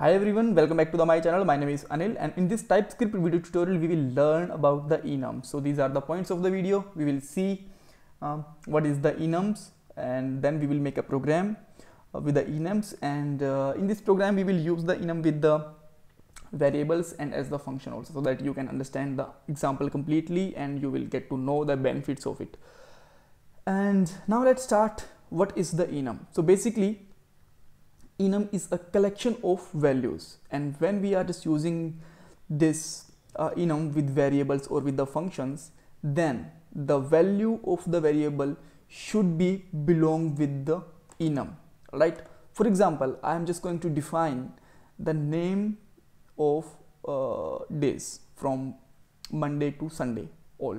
Hi everyone, welcome back to the my channel. My name is Anil and in this TypeScript video tutorial we will learn about the enums. So these are the points of the video. We will see um, what is the enums and then we will make a program uh, with the enums and uh, in this program we will use the enum with the variables and as the function also so that you can understand the example completely and you will get to know the benefits of it. And now let's start what is the enum. So basically enum is a collection of values. And when we are just using this uh, enum with variables or with the functions then the value of the variable should be belong with the enum right? For example i am just going to define the name of uh, days from monday to sunday all.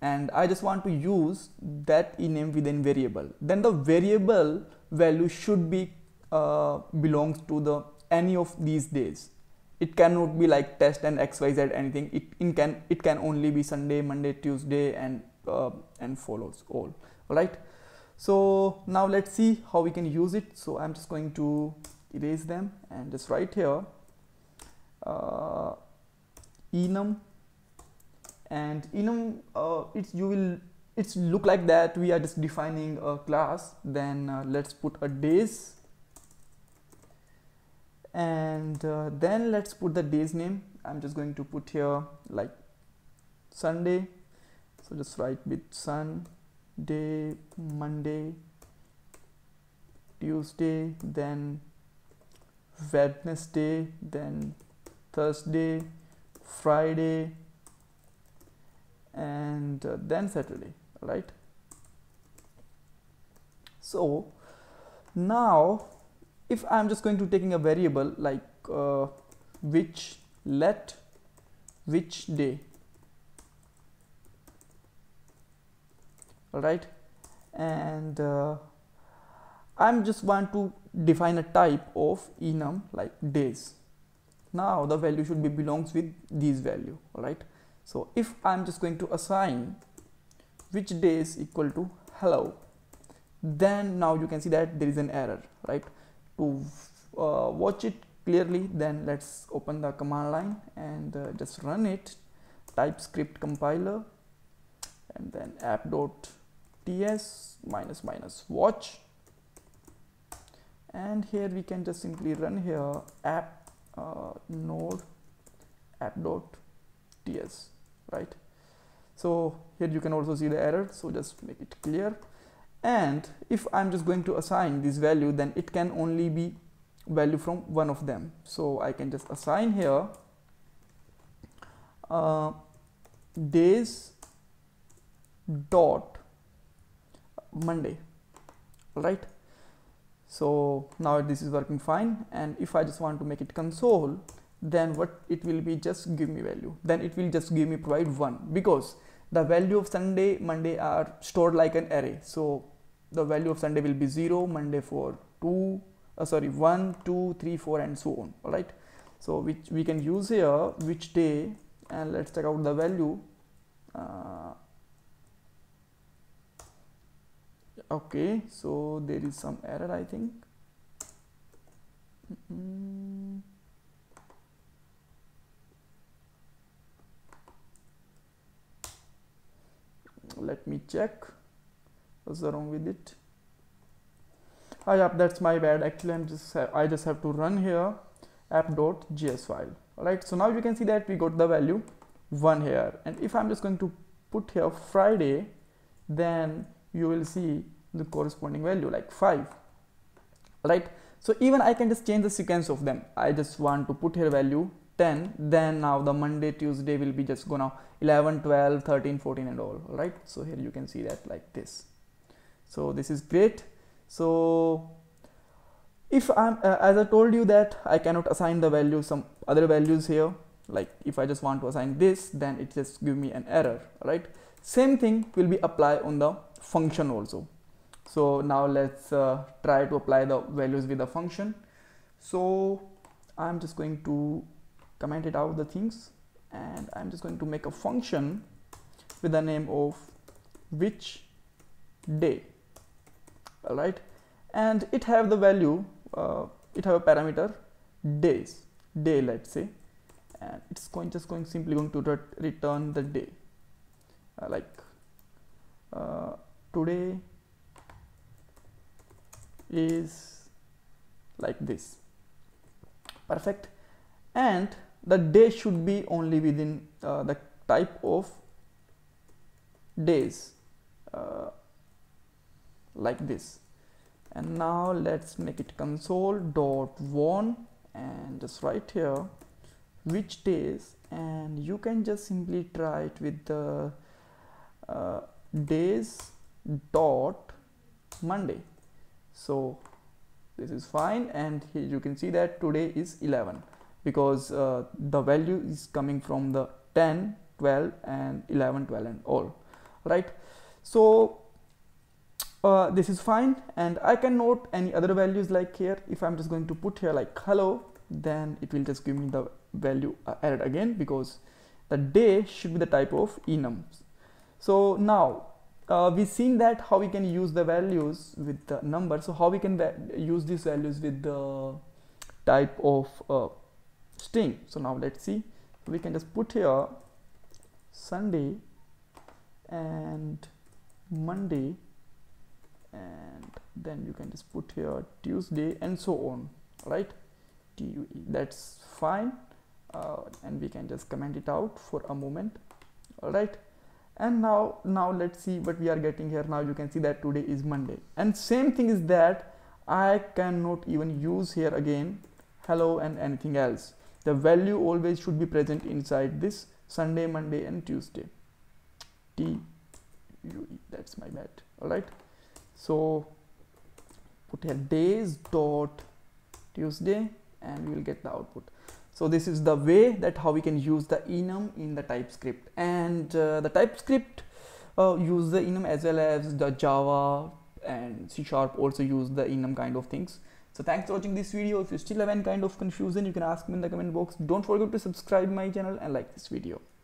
And i just want to use that enum within variable. Then the variable value should be uh, belongs to the any of these days. It cannot be like test and xyz anything. It in can it can only be sunday monday tuesday and uh, and follows all. All right so now let's see how we can use it. So i'm just going to erase them and just write here uh, enum and enum uh, it's you will it's look like that we are just defining a class. Then uh, let's put a days and uh, then let's put the day's name. I'm just going to put here like Sunday. So just write with Sunday Monday Tuesday then Wednesday then Thursday Friday and uh, then Saturday right? So now if I'm just going to taking a variable like uh, which let which day? All right and uh, I'm just want to define a type of enum like days. Now the value should be belongs with these value all right so if I'm just going to assign which days equal to hello then now you can see that there is an error right to uh, watch it clearly then let's open the command line and uh, just run it. Typescript compiler and then app.ts minus minus watch. And here we can just simply run here app uh, node app.ts right? So here you can also see the error so just make it clear and if I'm just going to assign this value then it can only be value from one of them. So I can just assign here uh, days dot Monday right? So now this is working fine. And if I just want to make it console then what it will be just give me value. Then it will just give me provide one. Because the value of Sunday Monday are stored like an array. So the value of Sunday will be 0, Monday for 2, uh, sorry 1, 2, 3, 4 and so on alright. So which we can use here which day and let's check out the value. Uh, okay so there is some error I think. Mm -hmm. let me check what's wrong with it? Ah yeah that's my bad. Actually i'm just i just have to run here. App.js file. All right so now you can see that we got the value one here. And if i'm just going to put here friday then you will see the corresponding value like 5 right so even i can just change the sequence of them. I just want to put here value 10 then now the monday tuesday will be just go now 11 12 13 14 and all. all right so here you can see that like this so this is great. So if I'm uh, as I told you that I cannot assign the value some other values here like if I just want to assign this then it just give me an error right? Same thing will be applied on the function also. So now let's uh, try to apply the values with the function. So I'm just going to comment it out the things and I'm just going to make a function with the name of which day all right? And it have the value uh, it have a parameter days day let's say. And it's going just going simply going to return the day. Uh, like uh, today is like this. Perfect? And the day should be only within uh, the type of days uh, like this. And now let's make it console dot one and just write here which days and you can just simply try it with the uh, days dot monday. So this is fine and here you can see that today is 11 because uh, the value is coming from the 10 12 and 11 12 and all right? So uh, this is fine and I can note any other values like here. If I'm just going to put here like hello then it will just give me the value uh, added again because the day should be the type of enums so now uh, we've seen that how we can use the values with the number. So how we can use these values with the type of uh, string. So now let's see. We can just put here Sunday and Monday then you can just put here Tuesday and so on right? TUE that's fine uh, and we can just comment it out for a moment all right and now now let's see what we are getting here. Now you can see that today is Monday. And same thing is that I cannot even use here again hello and anything else. The value always should be present inside this Sunday Monday and Tuesday. T U E that's my bad all right so put here days dot Tuesday and we will get the output so this is the way that how we can use the enum in the TypeScript and uh, the TypeScript uh, use the enum as well as the Java and C Sharp also use the enum kind of things. So thanks for watching this video. If you still have any kind of confusion, you can ask me in the comment box. Don't forget to subscribe my channel and like this video.